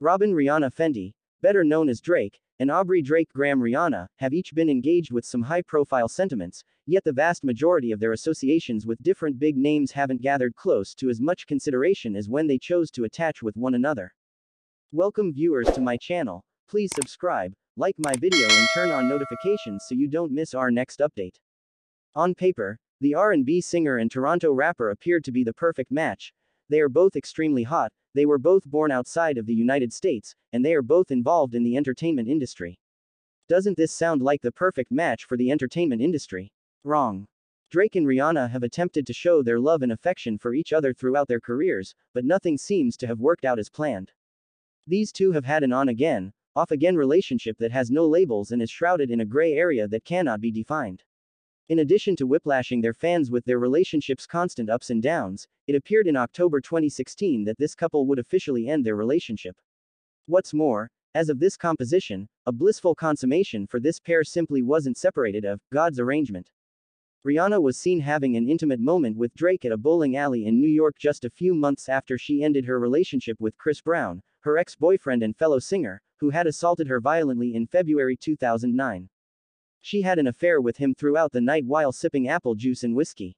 Robyn Rihanna Fenty, better known as Drake, and Aubrey Drake Graham Rihanna, have each been engaged with some high profile sentiments, yet the vast majority of their associations with different big names haven't gathered close to as much consideration as when they chose to attach with one another. Welcome viewers to my channel, please subscribe, like my video and turn on notifications so you don't miss our next update. On paper, the R&B singer and Toronto rapper appeared to be the perfect match. They are both extremely hot, they were both born outside of the United States, and they are both involved in the entertainment industry. Doesn't this sound like the perfect match for the entertainment industry? Wrong. Drake and Rihanna have attempted to show their love and affection for each other throughout their careers, but nothing seems to have worked out as planned. These two have had an on again, off again relationship that has no labels and is shrouded in a gray area that cannot be defined. In addition to whiplashing their fans with their relationship's constant ups and downs, it appeared in October 2016 that this couple would officially end their relationship. What's more, as of this composition, a blissful consummation for this pair simply wasn't separated of God's arrangement. Rihanna was seen having an intimate moment with Drake at a bowling alley in New York just a few months after she ended her relationship with Chris Brown, her ex boyfriend and fellow singer, who had assaulted her violently in February 2009. She had an affair with him throughout the night while sipping apple juice and whiskey.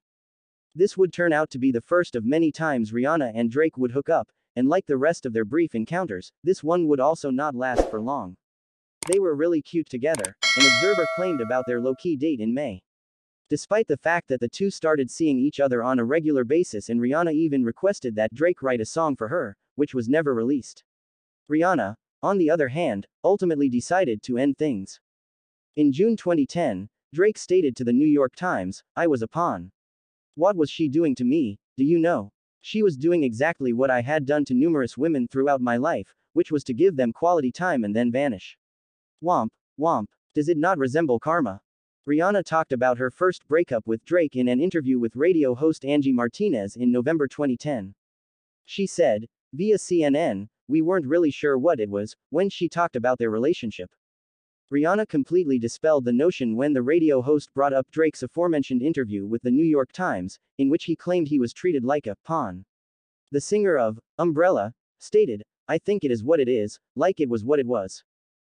This would turn out to be the first of many times Rihanna and Drake would hook up, and like the rest of their brief encounters, this one would also not last for long. They were really cute together, an observer claimed about their low-key date in May. Despite the fact that the two started seeing each other on a regular basis and Rihanna even requested that Drake write a song for her, which was never released. Rihanna, on the other hand, ultimately decided to end things. In June 2010, Drake stated to the New York Times, I was a pawn. What was she doing to me, do you know? She was doing exactly what I had done to numerous women throughout my life, which was to give them quality time and then vanish. Womp, womp, does it not resemble karma? Rihanna talked about her first breakup with Drake in an interview with radio host Angie Martinez in November 2010. She said, via CNN, we weren't really sure what it was, when she talked about their relationship. Rihanna completely dispelled the notion when the radio host brought up Drake's aforementioned interview with the New York Times, in which he claimed he was treated like a pawn. The singer of Umbrella stated, I think it is what it is, like it was what it was.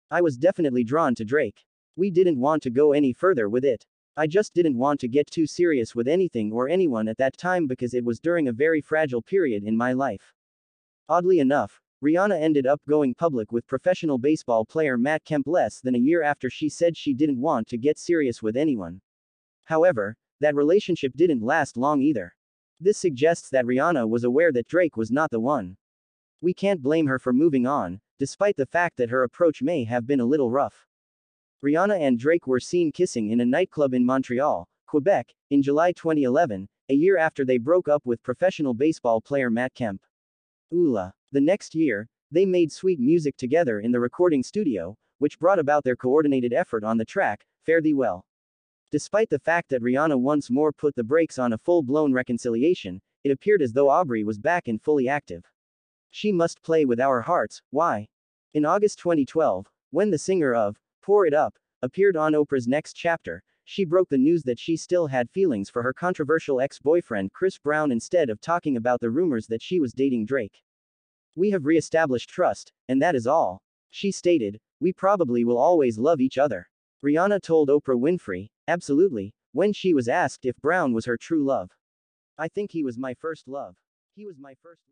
I was definitely drawn to Drake. We didn't want to go any further with it. I just didn't want to get too serious with anything or anyone at that time because it was during a very fragile period in my life. Oddly enough, Rihanna ended up going public with professional baseball player Matt Kemp less than a year after she said she didn't want to get serious with anyone. However, that relationship didn't last long either. This suggests that Rihanna was aware that Drake was not the one. We can't blame her for moving on, despite the fact that her approach may have been a little rough. Rihanna and Drake were seen kissing in a nightclub in Montreal, Quebec, in July 2011, a year after they broke up with professional baseball player Matt Kemp. Oola. The next year, they made sweet music together in the recording studio, which brought about their coordinated effort on the track, Fare Thee Well. Despite the fact that Rihanna once more put the brakes on a full blown reconciliation, it appeared as though Aubrey was back and fully active. She must play with our hearts, why? In August 2012, when the singer of Pour It Up appeared on Oprah's Next Chapter, she broke the news that she still had feelings for her controversial ex boyfriend Chris Brown instead of talking about the rumors that she was dating Drake. We have re-established trust, and that is all. She stated, we probably will always love each other. Rihanna told Oprah Winfrey, absolutely, when she was asked if Brown was her true love. I think he was my first love. He was my first love.